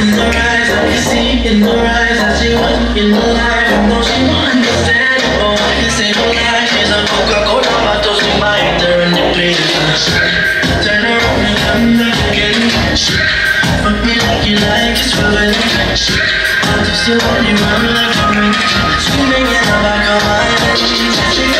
in her eyes I can see in her eyes that she want in her life. No, she won't understand. Oh, I can say no lie. She's a Coca-Cola bottle, she might turn the place. Turn around and come back again. Fuck me like you like, it's relevant. I just still want you run like a man. Screaming in the back of my head.